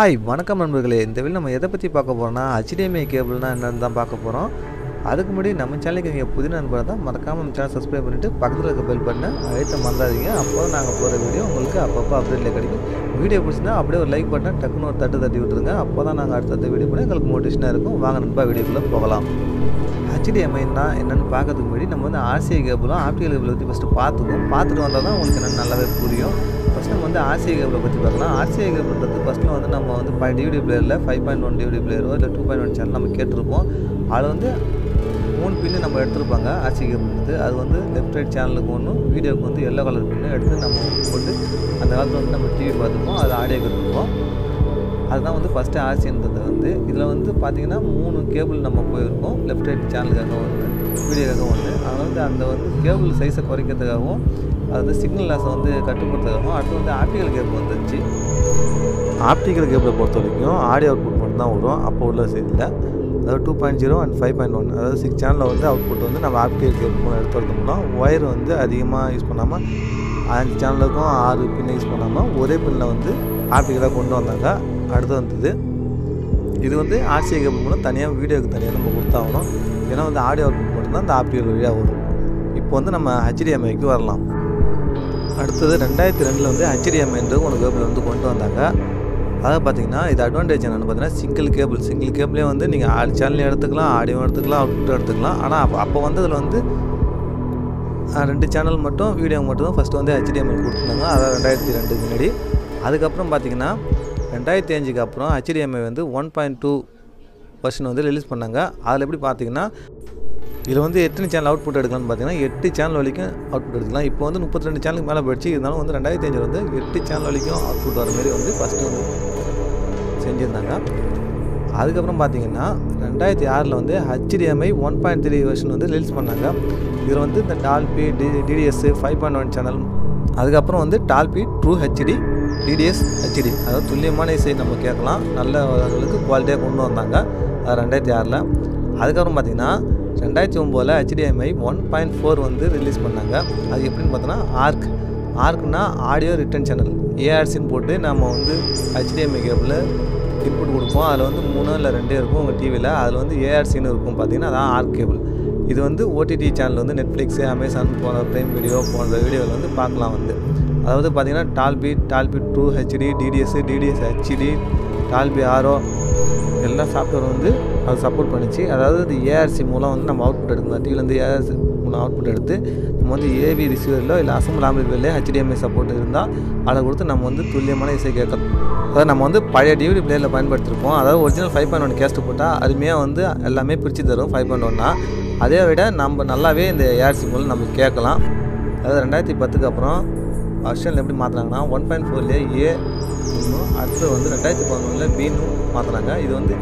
Hi வணக்கம் நண்பர்களே. இந்த வீடியோ நம்ம எதை பற்றி பார்க்க போகிறோம்னா ஹெச்டிஎம்ஐ கேபிள்னா என்னன்னு தான் பார்க்க போகிறோம் அதுக்கு முன்னாடி நம்ம சேனலுக்கு நீங்கள் புதிய நண்பர் தான் மறக்காமல் நம்ம சேனல் சப்ஸ்கிரைப் பண்ணிவிட்டு பக்கத்தில் இருக்க பெல் பண்ண அழுத்த மறந்துடாதீங்க. அப்போ தான் நாங்கள் போகிற வீடியோ உங்களுக்கு அப்பப்போ அப்டேட்டில் கிடைக்கும். வீடியோ பிடிச்சிருந்தா அப்படியே ஒரு லைக் பண்ணால் டக்குன்னு ஒரு தட்டு தட்டி விட்டுருங்க. அப்போ தான் நாங்கள் அடுத்தடுத்த வீடியோ பண்ணி எங்களுக்கு மோட்டிவேஷனாக இருக்கும். வாங்க நண்பா வீடியோக்குள்ளே போகலாம். ஹெச்டிஎம்ஐனா என்னென்னு பார்க்கறதுக்கு முன்னாடி நம்ம வந்து ஆர்சிஐ கேபிளும் ஆப்டிகல் கேபிளை பற்றி ஃபஸ்ட்டு பார்த்துக்கோம் பார்த்துட்டு வந்தால் தான் உங்களுக்கு என்னென்னு நல்லாவே புரியும். ஃபஸ்ட் நம்ம வந்து ஆர்சிஐ கேபிளை பற்றி பார்க்கலாம். ஆர்சிஐ கேபிள்ன்றது ஃபஸ்ட்டில் வந்து நம்ம வந்து ஃபைவ் டிவிடி பிளேயரில் ஃபைவ் பாயிண்ட் ஒன் டிவிடி பிளேயரோ இல்லை டூ பாயிண்ட் ஒன் சேனல் நம்ம கேட்டிருப்போம். அது வந்து மூணு பின்னு நம்ம எடுத்திருப்பாங்க ஆர்சி கேபிள்ன்றது அது வந்து லெஃப்ட் ரைட் சேனலுக்கு ஒன்றும் வீடியோக்கு வந்து எல்லோ கலர் பின்னு எடுத்து நம்ம போட்டு அந்த காலத்தில் வந்து நம்ம டிவி பார்த்துப்போம். அது ஆடியோ கேட்டுருப்போம். அதுதான் வந்து ஃபஸ்ட்டு ஆர்சின்றது வந்து. இதில் வந்து பார்த்திங்கன்னா மூணு கேபிள் நம்ம போயிருக்கோம். லெஃப்ட் ரைட் சேனலுக்காக ஒன்று வீடியோக்காக ஒன்று அதனால் வந்து அந்த வந்து கேபிள் சைஸை குறைக்கிறதுக்காகவும் அது வந்து சிக்னல் லாஸை வந்து கட்டுப்படுத்துறதுக்காகவும் அடுத்து வந்து ஆப்டிக்கல் கேபிள் வந்துச்சு ஆப்டிக்கல் கேபிளை பொறுத்த வரைக்கும் ஆடியோ அவுட்புட் மட்டும் தான் வரும். அப்போ உள்ள சைடில் அதாவது two point zero and five point one அதாவது சிக்ஸ் சேனலில் வந்து அவுட்புட் வந்து நம்ம ஆப்டிக்கல் கேபிள் மூலம் எடுத்து வரதும்னா ஒயர் வந்து அதிகமாக யூஸ் பண்ணாமல் அஞ்சு சேனலுக்கும் ஆறு பின்னை யூஸ் பண்ணாமல் ஒரே பின்னில் வந்து ஆப்டிக்கலாக கொண்டு வந்தாங்க. அடுத்து வந்தது. இது வந்து ஆர்சிஐ கேபிள் மூலம் தனியாக வீடியோக்கு தனியாக நம்ம கொடுத்தாகணும். ஏன்னா வந்து ஆடியோ அவுட்புட் மட்டும்தான் அந்த ஆப்டிகல் வழியாக வரும். இப்போ வந்து நம்ம ஹெச்டிஎம்ஐக்கு வரலாம். அடுத்தது ரெண்டாயிரத்தி ரெண்டில் வந்து ஹெச்டிஎம்ஐன்றது ஒன்று கேபிள் வந்து கொண்டு வந்தாங்க. அதாவது பார்த்தீங்கன்னா இது அட்வான்டேஜ் என்னென்னு பார்த்தீங்கன்னா சிங்கிள் கேபிள் சிங்கிள் கேபிளே வந்து நீங்கள் ஆறு சேனலையும் எடுத்துக்கலாம் ஆடியோ எடுத்துக்கலாம் அவுட்புட் எடுத்துக்கலாம். ஆனால் அப்போ அப்போ வந்து அதில் வந்து ரெண்டு சேனல் மட்டும் வீடியோ மட்டும் தான் ஃபஸ்ட்டு வந்து ஹெச்டிஎம்ஐ கொடுத்துருந்தாங்க. அதாவது ரெண்டாயிரத்தி ரெண்டுக்கு முன்னாடி. அதுக்கப்புறம் பார்த்தீங்கன்னா ரெண்டாயிரத்தி அஞ்சுக்கு அப்புறம் ஹெச்டிஎம்ஐ வந்து ஒன் பாயிண்ட் டூ வெர்ஷன் வந்து ரிலீஸ் பண்ணாங்க. அதில் எப்படி பார்த்தீங்கன்னா இதில் வந்து எத்தனை சேனல் அவுட்புட் எடுக்கலாம்னு பார்த்தீங்கன்னா எட்டு சேனல் வரைக்கும் அவுட்புட் எடுக்கலாம். இப்போ வந்து முப்பத்தி ரெண்டு சேனலுக்கு மேலே போயிடுச்சு. இருந்தாலும் வந்து ரெண்டாயிரத்தி அஞ்சில் வந்து எட்டு சேனல் வரைக்கும் அவுட்புட் வர மாதிரி வந்து ஃபஸ்ட்டு வந்து செஞ்சுருந்தாங்க. அதுக்கப்புறம் பார்த்தீங்கன்னா ரெண்டாயிரத்தி ஆறில் வந்து HDMI one point three version வந்து ரிலீஸ் பண்ணாங்க. இதில் வந்து இந்த Dolby D DTS five point one channel அதுக்கப்புறம் வந்து Dolby true HD DTS HD அதாவது துல்லியமான இசை நம்ம கேட்கலாம். நல்ல அளவுக்கு குவாலிட்டியாக கொண்டு வந்தாங்க. அது ரெண்டாயிரத்தி ஆறில். அதுக்கப்புறம் பார்த்திங்கன்னா ரெண்டாயிரத்தி ஒம்போதில் ஹெச்டிஎம்ஐ ஒன் பாயிண்ட் ஃபோர் வந்து ரிலீஸ் பண்ணாங்க. அது எப்படின்னு பார்த்தோன்னா ஆர்க் ஆர்க்னா ஆடியோ ரிட்டன் சேனல் ஏஆர்சின்னு போட்டு நம்ம வந்து ஹெச்டிஎம்ஐ கேபிளில் இன்புட் கொடுப்போம். அதில் வந்து மூணு இல்லை ரெண்டே இருக்கும் உங்கள் டிவியில் அதில் வந்து ஏஆர்சின்னு இருக்கும் பார்த்தீங்கன்னா அதான் ஆர்க் கேபிள் இது வந்து ஓடிடி சேனல் வந்து நெட்ஃப்ளிக்ஸு அமேசான் போன்ற ப்ரைம் வீடியோ போன்ற வீடியோவில் வந்து பார்க்கலாம் வந்து. அதாவது பார்த்தீங்கன்னா Dolby Dolby true HD DTS DTS HD Dolby Auro எல்லா சாஃப்ட்வேர் வந்து அது சப்போர்ட் பண்ணிச்சு. அதாவது இந்த ஏஆர்சி மூலம் வந்து நம்ம அவுட்புட் எடுக்கணும். டிவிலேருந்து ஏஆர்சி மூலம் அவுட்புட் எடுத்து நம்ம வந்து ஏவி ரிசீவரிலோ இல்லை அசம்பிள் ஆம்பிளிஃபையர்லேயே ஹெச்டிஎம்ஐ சப்போர்ட் இருந்தால் அதை கொடுத்து நம்ம வந்து துல்லியமான இசை கேட்கலாம். அதாவது நம்ம வந்து பழைய டிவிடி பிளேயரில் பயன்படுத்திருப்போம். அதாவது original five point one caste போட்டால் அருமையாக வந்து எல்லாமே பிரித்து தரும் ஃபைவ் பாயிண்ட் ஒன்னா அதே விட நம்ம நல்லாவே இந்த ஏஆர்சி மூலம் நம்ம கேட்கலாம். அதாவது ரெண்டாயிரத்தி பத்துக்கு அப்புறம் வருஷனில் எப்படி மாற்றினாங்கன்னா ஒன் பாயிண்ட் ஃபோர்லேயே ஏ ஒன்றும் அடுத்து வந்து ரெண்டாயிரத்தி பதினொன்றில் பின்னும் மாற்றினாங்க இது வந்து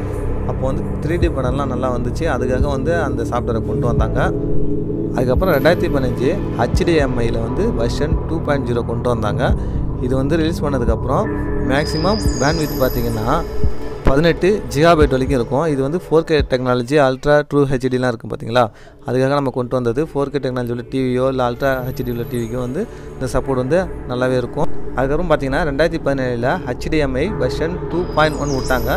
அப்போ வந்து த்ரீ டி படம்லாம் நல்லா வந்துச்சு. அதுக்காக வந்து அந்த சாஃப்ட்வேரை கொண்டு வந்தாங்க. அதுக்கப்புறம் ரெண்டாயிரத்தி பதினஞ்சு ஹெச்டிஎம்ஐயில் வந்து வெர்ஷன் டூ பாயிண்ட் ஜீரோ கொண்டு வந்தாங்க. இது வந்து ரிலீஸ் பண்ணதுக்கப்புறம் மேக்ஸிமம் பேண்ட்வித் பார்த்திங்கன்னா பதினெட்டு ஜிகாபைட் வரைக்கும் இருக்கும். இது வந்து four K technology ultra true ஹெச்டிலாம் இருக்கும் பார்த்தீங்களா அதுக்காக நம்ம கொண்டு வந்தது ஃபோர் கே டெக்னாலஜி உள்ள டிவியோ இல்லை அல்ட்ரா ஹெச்டி உள்ள டிவிக்கோ வந்து இந்த சப்போர்ட் வந்து நல்லாவே இருக்கும். அதுக்கப்புறம் பார்த்தீங்கன்னா ரெண்டாயிரத்தி பதினேழில் HDMI version two point one விட்டாங்க.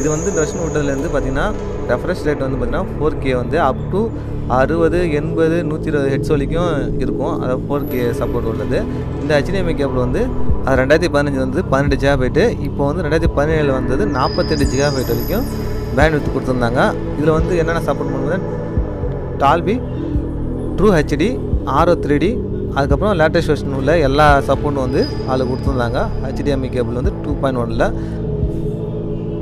இது வந்து இந்த வெர்ஷன் விட்டதுலேருந்து பார்த்தீங்கன்னா ரெஃப்ரெஷ் ரேட் வந்து பார்த்திங்கன்னா ஃபோர் கே வந்து அப் டு அறுபது எண்பது நூற்றி இருபது ஹெட்ஸ் வரைக்கும் இருக்கும். அதாவது ஃபோர் கே சப்போர்ட் உள்ளது. இந்த ஹெச்டிஎம்ஐ கேபிள் வந்து அது ரெண்டாயிரத்தி பதினஞ்சு வந்து பன்னெண்டு ஜிகா போய்ட்டு இப்போ வந்து ரெண்டாயிரத்தி பதினேழில் வந்தது நாற்பத்தெட்டு ஜிகா போய்ட்டு வரைக்கும் பேண்ட் வித் கொடுத்துருந்தாங்க. இதில் வந்து என்னென்ன சப்போர்ட் பண்ணுறது Dolby true HD Auro three D அதுக்கப்புறம் லேட்டஸ்ட் வெர்ஷன் உள்ள எல்லா சப்போர்ட்டும் வந்து அதில் கொடுத்துருந்தாங்க. ஹெச்டிஎம்ஐ கேபிள் வந்து டூ பாயிண்ட் ஒனில்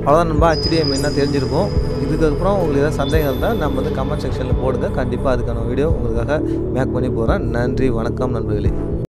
அவ்வளோதான் நண்பா. ஹெச்டிஎம்ஐ என்ன தெரிஞ்சிருக்கும். இதுக்கப்புறம் உங்களுக்கு ஏதாவது சந்தேகம் இருந்தால் நம்ம வந்து கமெண்ட் செக்ஷனில் போடுங்க. கண்டிப்பாக அதுக்கான வீடியோ உங்களுக்காக மேக் பண்ணி போகிறேன் நன்றி வணக்கம் நண்பர்களே.